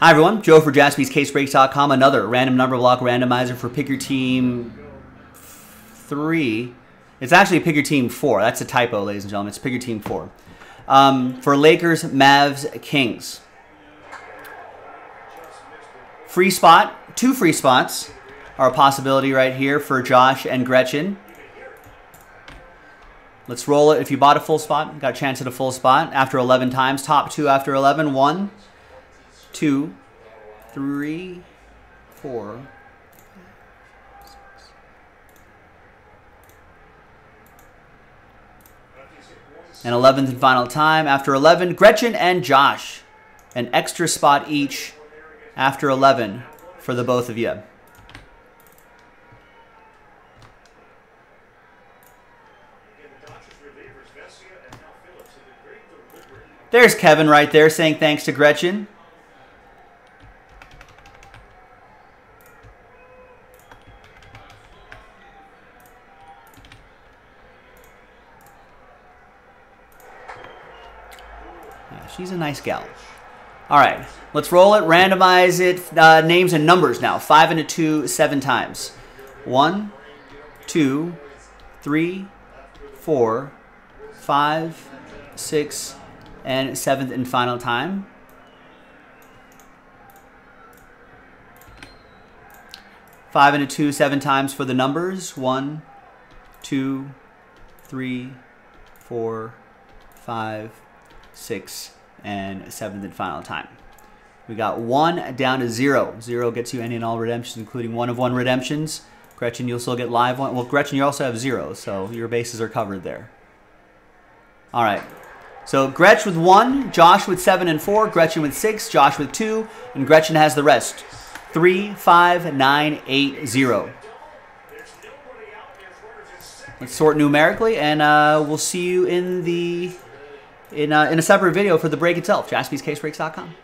Hi everyone, Joe for JaspysCaseBreaks.com. Another random number block randomizer for Pick Your Team three. It's actually Pick Your Team four. That's a typo, ladies and gentlemen. It's Pick Your Team four. Um, for Lakers, Mavs, Kings. Free spot, two free spots are a possibility right here for Josh and Gretchen. Let's roll it. If you bought a full spot, got a chance at a full spot after 11 times. Top two after 11. One, two, three, four, and 11th and final time after 11. Gretchen and Josh, an extra spot each after 11 for the both of you. There's Kevin right there saying thanks to Gretchen. Yeah, she's a nice gal. All right, let's roll it, randomize it, uh, names and numbers now. Five and a two, seven times. One, two, three, four, five, six, and seventh and final time. Five and a two, seven times for the numbers. One, two, three, four, five, six, and seventh and final time. We got one down to zero. Zero gets you any and all redemptions, including one of one redemptions. Gretchen, you'll still get live one. Well, Gretchen, you also have zero, so your bases are covered there. All right. So Gretch with one, Josh with seven and four, Gretchen with six, Josh with two, and Gretchen has the rest. Three, five, nine, eight, zero. Let's sort numerically, and uh, we'll see you in the in, uh, in a separate video for the break itself. JaspysCaseBreaks.com.